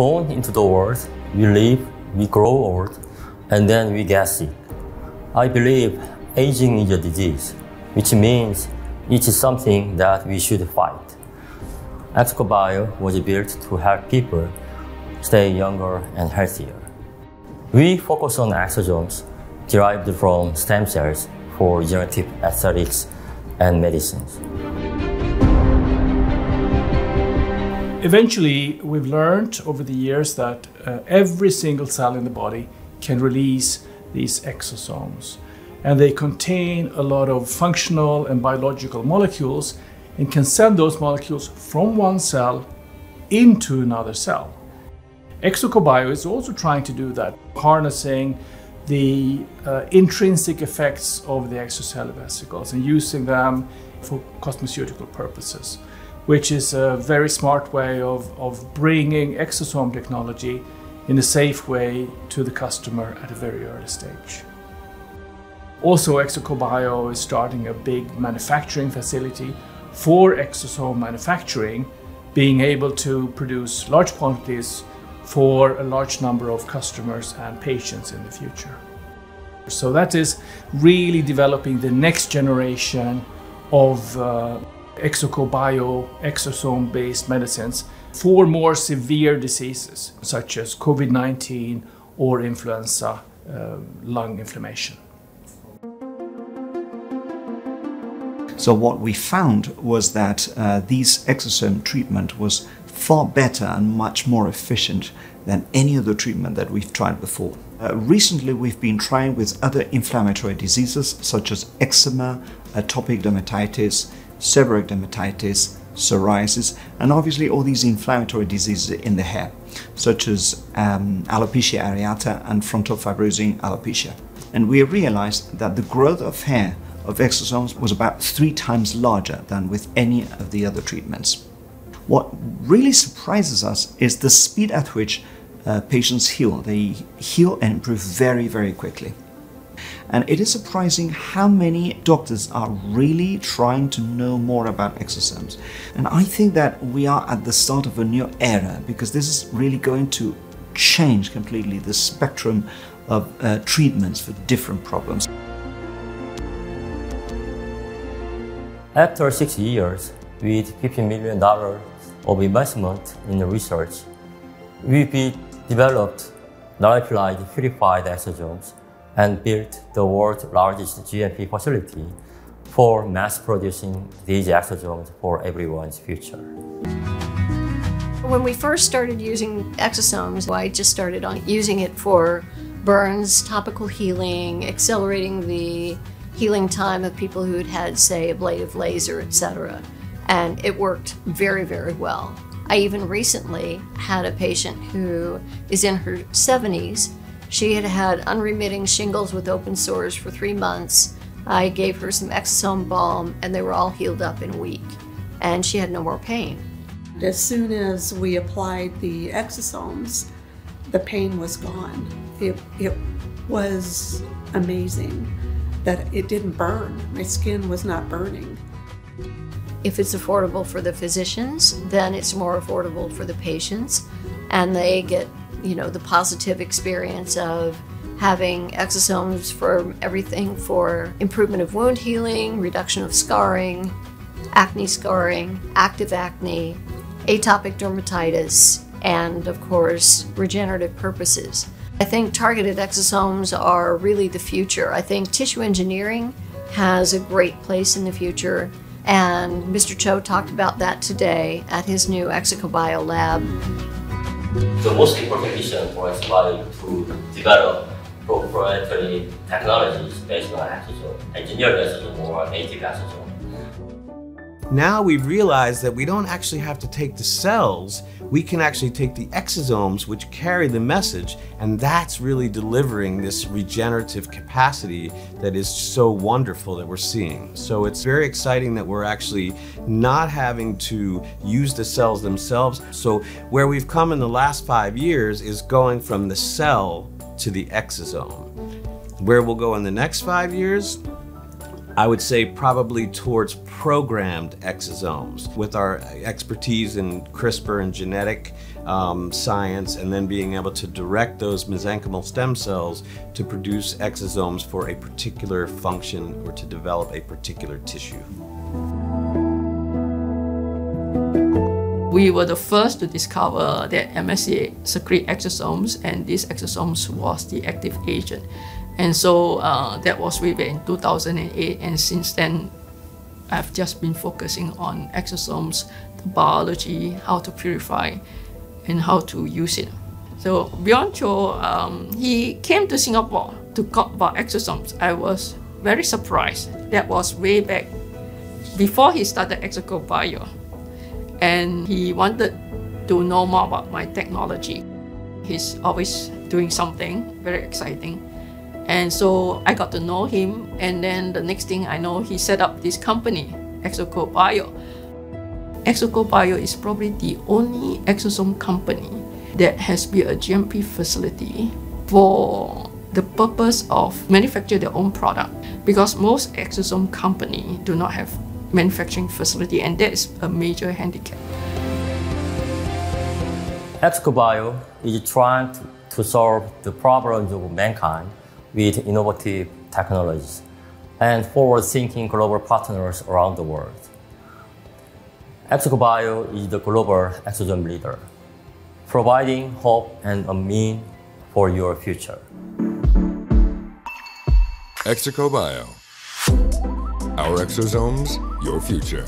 born into the world, we live, we grow old, and then we get sick. I believe aging is a disease, which means it is something that we should fight. Exocobio was built to help people stay younger and healthier. We focus on exosomes derived from stem cells for regenerative aesthetics and medicines. Eventually, we've learned over the years that uh, every single cell in the body can release these exosomes. And they contain a lot of functional and biological molecules and can send those molecules from one cell into another cell. Exocobio is also trying to do that, harnessing the uh, intrinsic effects of the extracellular vesicles and using them for cosmeceutical purposes which is a very smart way of, of bringing exosome technology in a safe way to the customer at a very early stage. Also, Exocobio is starting a big manufacturing facility for exosome manufacturing, being able to produce large quantities for a large number of customers and patients in the future. So that is really developing the next generation of uh, exocobio exosome based medicines for more severe diseases such as COVID 19 or influenza uh, lung inflammation. So what we found was that uh, these exosome treatment was far better and much more efficient than any other treatment that we've tried before. Uh, recently, we've been trying with other inflammatory diseases such as eczema, atopic dermatitis, seborrheic dermatitis, psoriasis, and obviously all these inflammatory diseases in the hair, such as um, alopecia areata and frontal fibrosing alopecia. And we realized that the growth of hair of exosomes was about three times larger than with any of the other treatments. What really surprises us is the speed at which uh, patients heal. They heal and improve very, very quickly. And it is surprising how many doctors are really trying to know more about exosomes. And I think that we are at the start of a new era because this is really going to change completely the spectrum of uh, treatments for different problems. After six years, with $50 million of investment in research, we developed lyophilized purified exosomes and built the world's largest GMP facility for mass producing these exosomes for everyone's future. When we first started using exosomes, I just started on using it for burns, topical healing, accelerating the healing time of people who had had, say, ablative laser, etc. And it worked very, very well. I even recently had a patient who is in her 70s she had had unremitting shingles with open sores for three months. I gave her some exosome balm and they were all healed up in a week. And she had no more pain. As soon as we applied the exosomes, the pain was gone. It, it was amazing that it didn't burn. My skin was not burning. If it's affordable for the physicians, then it's more affordable for the patients, and they get you know, the positive experience of having exosomes for everything for improvement of wound healing, reduction of scarring, acne scarring, active acne, atopic dermatitis, and of course, regenerative purposes. I think targeted exosomes are really the future. I think tissue engineering has a great place in the future, and Mr. Cho talked about that today at his new Exocobio lab. The most important mission for Exobio to develop proprietary technologies based on exosome, engineered exosome or native exosome. Now we've realized that we don't actually have to take the cells, we can actually take the exosomes which carry the message, and that's really delivering this regenerative capacity that is so wonderful that we're seeing. So it's very exciting that we're actually not having to use the cells themselves. So where we've come in the last five years is going from the cell to the exosome. Where we'll go in the next five years, I would say probably towards programmed exosomes. With our expertise in CRISPR and genetic um, science and then being able to direct those mesenchymal stem cells to produce exosomes for a particular function or to develop a particular tissue. We were the first to discover that MSC secrete exosomes, and these exosomes was the active agent. And so uh, that was back in 2008, and since then, I've just been focusing on exosomes, the biology, how to purify, and how to use it. So Bjorn Cho, um, he came to Singapore to talk about exosomes. I was very surprised. That was way back before he started ExoCoBio and he wanted to know more about my technology. He's always doing something very exciting. And so I got to know him, and then the next thing I know, he set up this company, ExoCoBio. Bio is probably the only exosome company that has built a GMP facility for the purpose of manufacture their own product because most exosome company do not have manufacturing facility, and that is a major handicap. Exocore is trying to, to solve the problems of mankind with innovative technologies and forward-thinking global partners around the world. Exocore is the global exosome leader, providing hope and a mean for your future. ExoCoBio. Our exosomes, your future.